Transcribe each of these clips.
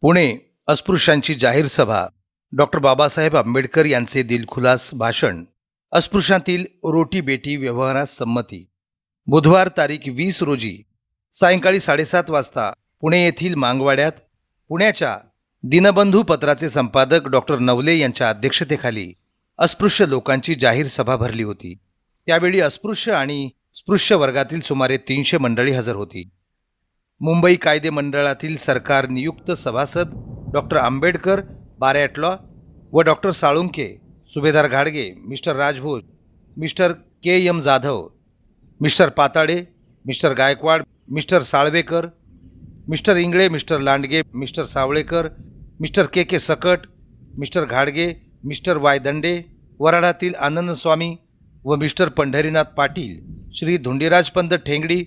पुणे अस्पृश्यांची जाहीर सभा. डॉक्टर बाबासाहेब आंबेडकर यांचे दिलखुलास भाषण. अस्पृश्यांतील रोटी बेटी व्यवहारास संमती. बुधवार तारीख वीस रोजी सायंकाळी साडेसात वाजता पुणे येथील मांगवाड्यात पुण्याच्या दिनबंधू पत्राचे संपादक डॉक्टर नवले यांच्या अध्यक्षतेखाली अस्पृश्य लोकांची जाहीर सभा भरली होती. त्यावेळी अस्पृश्य आणि स्पृश्य वर्गातील सुमारे तीनशे मंडळी हजर होती. मुंबई कायदे मंडळातील सरकार नियुक्त सभासद डॉक्टर आंबेडकर बारॅटलॉ व डॉक्टर साळुंके सुभेदार घाडगे मिस्टर राजभोज मिस्टर के M Jadhav mister Patade mister Gaikwad mister साळवेकर mister Ingale mister Landge mister Savalekar mister के के सकट मिस्टर घाडगे मिस्टर वाय दंडे वराडातील आनंदस्वामी व मिस्टर पंढरीनाथ पाटील श्री धुंडीराजपंत ठेंगडी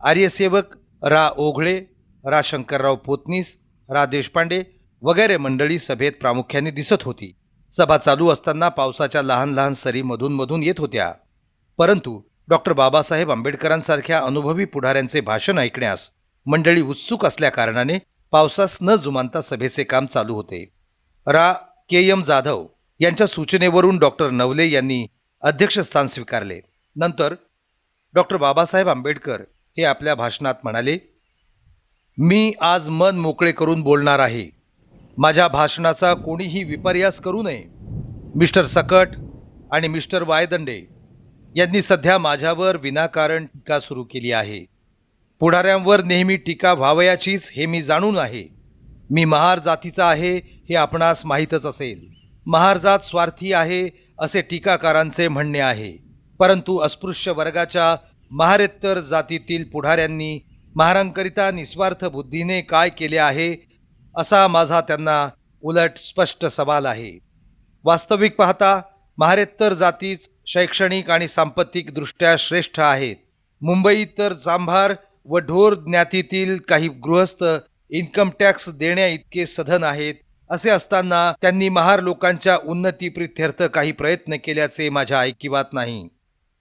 आर्यसेवक रा ओघळे रा शंकरराव पोतनीस रा देशपांडे वगैरे मंडळी सभेत प्रामुख्याने दिसत होती. सभा चालू असताना पावसाच्या लहान लहान सरी मधून मधून येत होत्या. परंतु डॉक्टर बाबासाहेब आंबेडकरांसारख्या अनुभवी पुढाऱ्यांचे भाषण ऐकण्यास मंडळी उत्सुक असल्याकारणाने पावसास न जुमानता सभेचे काम चालू होते. रा. के. एम. जाधव यांच्या सूचनेवरून डॉक्टर नवले यांनी अध्यक्षस्थान स्वीकारले. नंतर डॉक्टर बाबासाहेब आंबेडकर हे आपल्या भाषणात म्हणाले मी आज मन मोकळे करून बोलणार आहे. माझ्या भाषणाचा कोणीही विपर्यास करू नये. मिस्टर सकट आणि मिस्टर वायदंडे यांनी सध्या माझ्यावर विनाकारण टीका सुरू केली आहे. पुढाऱ्यांवर नेहमी टीका व्हावयाचीच हे मी जाणून आहे. मी महार जातीचा आहे हे आपणास माहीतच असेल. महार जात स्वार्थी आहे असे टीकाकारांचे म्हणणे आहे. परंतु अस्पृश्य वर्गाच्या महारेत्तर जातीतील पुढाऱ्यांनी महारांकरिता निस्वार्थ बुद्धीने काय केले आहे असा माझा त्यांना उलट स्पष्ट सवाल आहे. वास्तविक पाहता महारेत्तर जातीच शैक्षणिक आणि सांपत्तिकदृष्ट्या श्रेष्ठ आहेत. मुंबईत तर जांभार व ढोर ज्ञातीतील काही गृहस्थ इन्कम टॅक्स देण्या इतके सधन आहेत असे असताना त्यांनी महार लोकांच्या उन्नतीप्रित्यर्थ काही प्रयत्न केल्याचे माझ्या ऐकिवात नाही.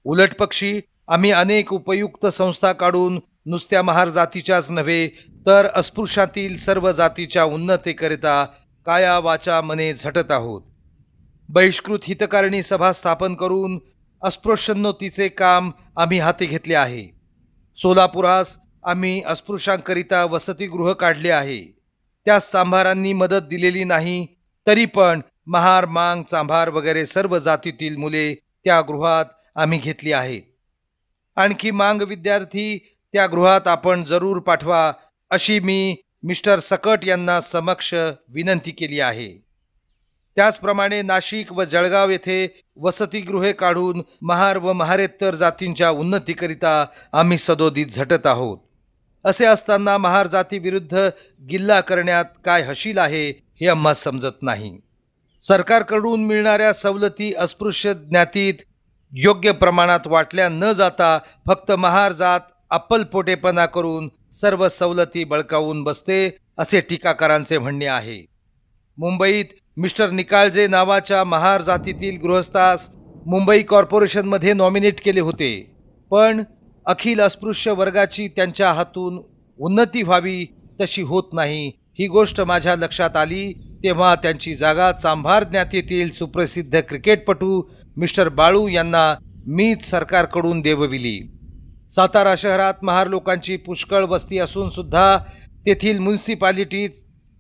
उलट पक्षी आम्ही अनेक उपयुक्त संस्था काढून नुसत्या महार जातीच्याच नव्हे तर अस्पृश्यातील सर्व जातीच्या उन्नतीकरिता काया वाचा मने झटत आहोत. बहिष्कृत हितकारिणी सभा स्थापन करून अस्पृश्योन्नतीचे काम आम्ही हाती घेतले आहे. सोलापुरास आम्ही अस्पृश्यांकरिता वसतिगृह काढले आहे. त्या सांभारांनी मदत दिलेली नाही तरी पण महार मांग चांभार वगैरे सर्व जातीतील मुले त्या गृहात आम्ही घेतली आहेत. आणखी मांग विद्यार्थी त्या गृहात आपण जरूर पाठवा अशी मी मिस्टर सकट यांना समक्ष विनंती केली आहे. त्याचप्रमाणे नाशिक व जळगाव येथे वसतिगृहे काढून महार व महारेत्तर जातींच्या उन्नतीकरिता आम्ही सदोदित झटत आहोत. असे असताना महार जातीविरुद्ध गिल्ला करण्यात काय हशील आहे हे आम्हा समजत नाही. सरकारकडून मिळणाऱ्या सवलती अस्पृश्य ज्ञातीत योग्य प्रमाणात वाटल्या न जाता फक्त महार जात अप्पलपोटेपणा करून सर्व सवलती बळकावून बसते असे टीकाकारांचे म्हणणे आहे. मुंबईत मिस्टर निकाळजे नावाच्या महार जातीतील गृहस्थास मुंबई कॉर्पोरेशनमध्ये नॉमिनेट केले होते. पण अखिल अस्पृश्य वर्गाची त्यांच्या हातून उन्नती व्हावी तशी होत नाही ही गोष्ट माझ्या लक्षात आली. तेव्हा त्यांची जागा चांभार ज्ञातीतील सुप्रसिद्ध क्रिकेटपटू मिस्टर बाळू यांना मीच सरकारकडून देवविली. सातारा शहरात महार लोकांची पुष्कळ वस्ती असून सुद्धा तेथील म्युन्सिपालिटीत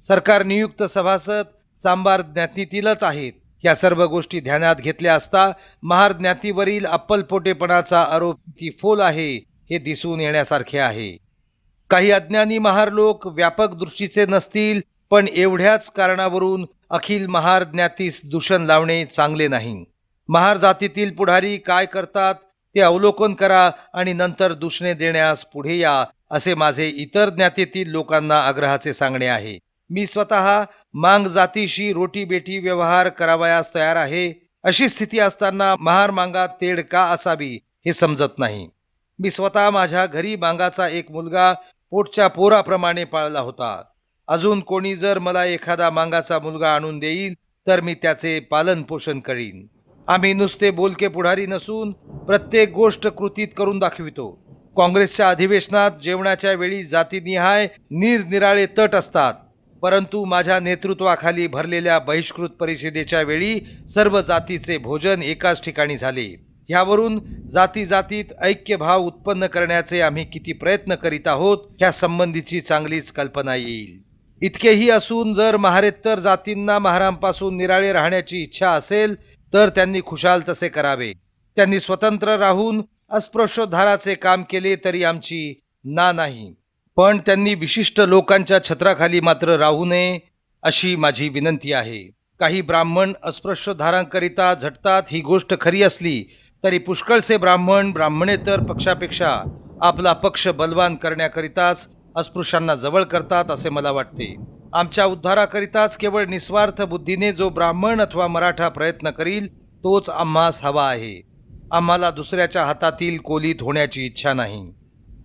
सरकार नियुक्त सभासद चांभार ज्ञातीतीलच आहेत. या सर्व गोष्टी ध्यानात घेतल्या असता महार ज्ञातीवरील अप्पलपोटेपणाचा आरोप ती फोल आहे हे दिसून येण्यासारखे आहे. काही अज्ञानी महार लोक व्यापक दृष्टीचे नसतील पण एवढ्याच कारणावरून अखिल महार ज्ञातीस दूषण लावणे चांगले नाही. महार जातीतील पुढारी काय करतात ते अवलोकन करा आणि नंतर दूषणे देण्यास पुढे या असे माझे इतर ज्ञातीतील लोकांना आग्रहाचे सांगणे आहे. मी स्वतः मांग जातीशी रोटी बेटी व्यवहार करावयास तयार आहे अशी स्थिती असताना महार मांगात तेढ का असावी हे समजत नाही. मी स्वतः माझ्या घरी मांगाचा एक मुलगा पोटच्या पोराप्रमाणे पाळला होता. अजून कोणी जर मला एखादा मांगाचा मुलगा आणून देईल तर मी त्याचे पालन पोषण करीन. आम्ही नुसते बोलके पुढारी नसून प्रत्येक गोष्ट कृतीत करून दाखवितो. काँग्रेसच्या अधिवेशनात जेवणाच्या वेळी जातीनिहाय निरनिराळे तट असतात परंतु माझ्या नेतृत्वाखाली भरलेल्या बहिष्कृत परिषदेच्या वेळी सर्व जातीचे भोजन एकाच ठिकाणी झाले. ह्यावरून जाती जातीत ऐक्यभाव उत्पन्न करण्याचे आम्ही किती प्रयत्न करीत आहोत ह्या संबंधीची चांगलीच कल्पना येईल. इतकेही असून जर महारेत्तर जातींना महारांपासून निराळे राहण्याची इच्छा असेल तर त्यांनी खुशाल तसे करावे. त्यांनी स्वतंत्र राहून अस्पृश्योद्धाराचे काम केले तरी आमची ना नाही. पण त्यांनी विशिष्ट लोकांच्या छत्राखाली मात्र राहू नये अशी माझी विनंती आहे. काही ब्राह्मण अस्पृश्योद्धारांकरिता झटतात ही गोष्ट खरी असली तरी पुष्कळसे ब्राह्मण ब्राह्मणेतर पक्षापेक्षा आपला पक्ष बलवान करण्याकरिताच अस्पृश्यांना जवळ करतात असे मला वाटते. आमच्या उद्धाराकरिताच केवळ निस्वार्थ बुद्धीने जो ब्राह्मण अथवा मराठा प्रयत्न करील तोच आम्हास हवा आहे. आम्हाला दुसऱ्याच्या हातातील कोलीत होण्याची इच्छा नाही.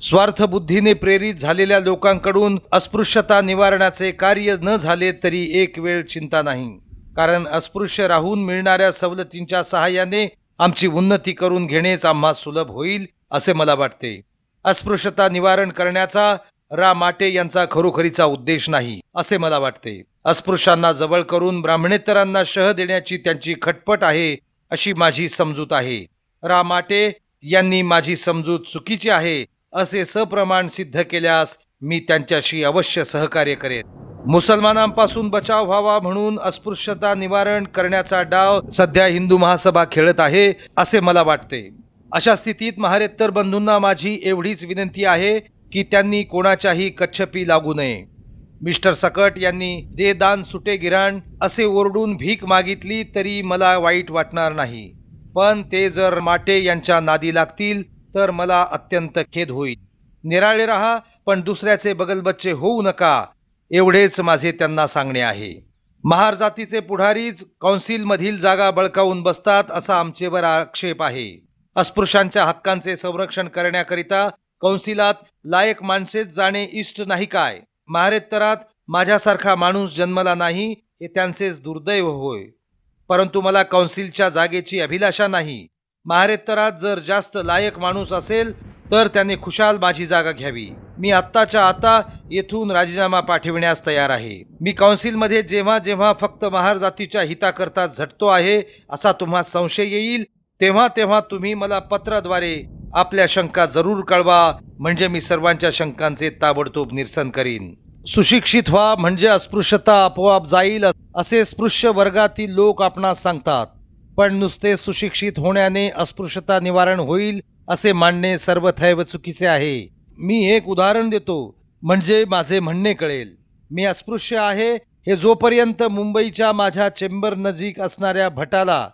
स्वार्थ बुद्धीने प्रेरित झालेल्या लोकांकडून अस्पृश्यता निवारणाचे कार्य न झाले तरी एक वेळ चिंता नाही. कारण अस्पृश्य राहून मिळणाऱ्या सवलतींच्या सहाय्याने आमची उन्नती करून घेणेच आम्हा सुलभ होईल असे मला वाटते. अस्पृश्यता निवारण करण्याचा रा माटे यांचा खरोखरीचा उद्देश नाही असे मला वाटते. अस्पृश्यांना जवळ करून ब्राह्मणेतरांना शह देण्याची त्यांची खटपट आहे अशी माझी समजूत आहे. रा माटे यांनी माझी समजूत चुकीची आहे असे सप्रमाण सिद्ध केल्यास मी त्यांच्याशी अवश्य सहकार्य करेन. मुसलमानांपासून बचाव व्हावा म्हणून अस्पृश्यता निवारण करण्याचा डाव सध्या हिंदू महासभा खेळत आहे असे मला वाटते. अशा स्थितीत महारेत्तर बंधूंना माझी एवढीच विनंती आहे की त्यांनी कोणाच्याही कच्छपी लागू नये. मिस्टर सकट यांनी दे दान सुटे गिराण असे ओरडून भीक मागितली तरी मला वाईट वाटणार नाही. पण ते जर माटे यांच्या नादी लागतील तर मला अत्यंत खेद होईल. निराळे रहा पण दुसऱ्याचे बगलबच्चे होऊ नका एवढेच माझे त्यांना सांगणे आहे. महार जातीचे पुढारीच कौन्सिलमधील जागा बळकावून बसतात असा आमचेवर आक्षेप आहे. अस्पृश्यांच्या हक्कांचे संरक्षण करण्याकरिता कौन्सिलात लायक माणसेच जाणे इष्ट नाही काय? महारेत्तरात माझ्यासारखा माणूस जन्मला नाही हे त्यांचेच दुर्दैव होय. परंतु मला कौन्सिलच्या जागेची अभिलाषा नाही. महारेत्तरात जर जास्त लायक माणूस असेल तर त्याने खुशाल माझी जागा घ्यावी. मी आत्ताच्या आता येथून राजीनामा पाठविण्यास तयार आहे. मी कौन्सिलमध्ये जेव्हा जेव्हा फक्त महार जातीच्या हिताकरता झटतो आहे असा तुम्हा संशय येईल तेव्हा तेव्हा तुम्ही मला पत्राद्वारे आपल्या शंका जरूर कळवा म्हणजे मी सर्वांच्या शंकांचे ताबडतोब निरसन करीन. सुशिक्षित व्हा म्हणजे अस्पृश्यता आपोआप जाईल असे स्पृश्य वर्गातील लोक आपणास सांगतात. पण नुसते सुशिक्षित होण्याने अस्पृश्यता निवारण होईल असे मानणे सर्वथैव चुकीचे आहे. मी एक उदाहरण देतो म्हणजे माझे म्हणणे कळेल. मी अस्पृश्य आहे हे जोपर्यंत मुंबईच्या माझ्या चेंबर नजीक असणाऱ्या भटाला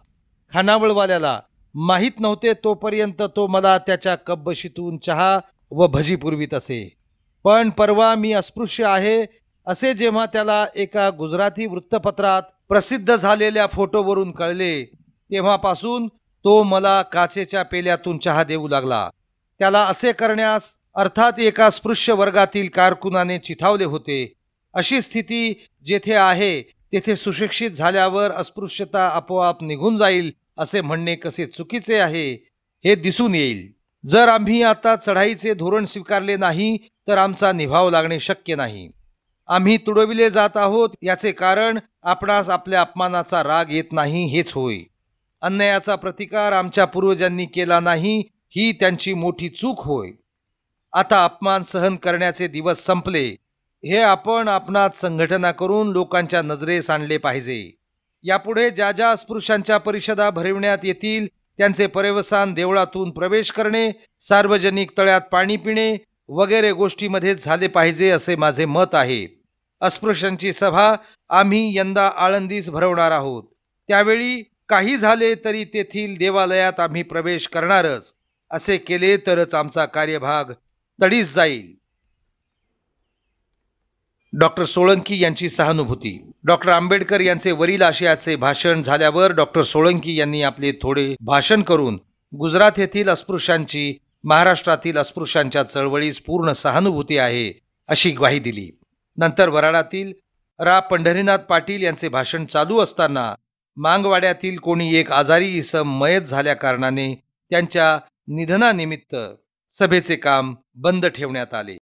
खानावळवाल्याला माहीत नव्हते तोपर्यंत तो मला त्याच्या कब्बशीतून चहा व भजी पुरवीत असे. पण परवा मी अस्पृश्य आहे असे जेव्हा त्याला एका गुजराती वृत्तपत्रात प्रसिद्ध झालेल्या फोटोवरून कळले तेव्हापासून तो मला काचेच्या पेल्यातून चहा देऊ लागला. त्याला असे करण्यास अर्थात एका स्पृश्य वर्गातील कारकुनाने चिथावले होते. अशी स्थिती जेथे आहे तेथे सुशिक्षित झाल्यावर अस्पृश्यता आपोआप निघून जाईल असे म्हणणे कसे चुकीचे आहे हे दिसून येईल. जर आम्ही आता चढाईचे धोरण स्वीकारले नाही तर आमचा निभाव लागणे शक्य नाही. आम्ही तुडविले जात आहोत याचे कारण आपणास आपल्या अपमानाचा राग येत नाही हेच होय. अन्यायाचा प्रतिकार आमच्या पूर्वजांनी केला नाही ही त्यांची मोठी चूक होय. आता अपमान सहन करण्याचे दिवस संपले. हे आपण आपणात संघटना करून लोकांच्या नजरेस आणले पाहिजे. यापुढे ज्या ज्या अस्पृश्यांच्या परिषदा भरविण्यात येतील त्यांचे पर्यवसान देवळातून प्रवेश करणे सार्वजनिक तळ्यात पाणी पिणे वगैरे गोष्टीमध्येच झाले पाहिजे असे माझे मत आहे. अस्पृश्यांची सभा आम्ही यंदा आळंदीस भरवणार आहोत. त्यावेळी काही झाले तरी तेथील देवालयात आम्ही प्रवेश करणारच. असे केले तरच आमचा कार्यभाग तडीस जाईल. डॉक्टर सोळंकी यांची सहानुभूती. डॉक्टर आंबेडकर यांचे वरील आशयाचे भाषण झाल्यावर डॉक्टर सोळंकी यांनी आपले थोडे भाषण करून गुजरात येथील अस्पृश्यांची महाराष्ट्रातील अस्पृश्यांच्या चळवळीस पूर्ण सहानुभूती आहे अशी ग्वाही दिली. नंतर वराडातील रा. पंढरीनाथ पाटील यांचे भाषण चालू असताना मांगवाड्यातील कोणी एक आजारी इसम मयत झाल्याकारणाने त्यांच्या निधनानिमित्त सभेचे काम बंद ठेवण्यात आले.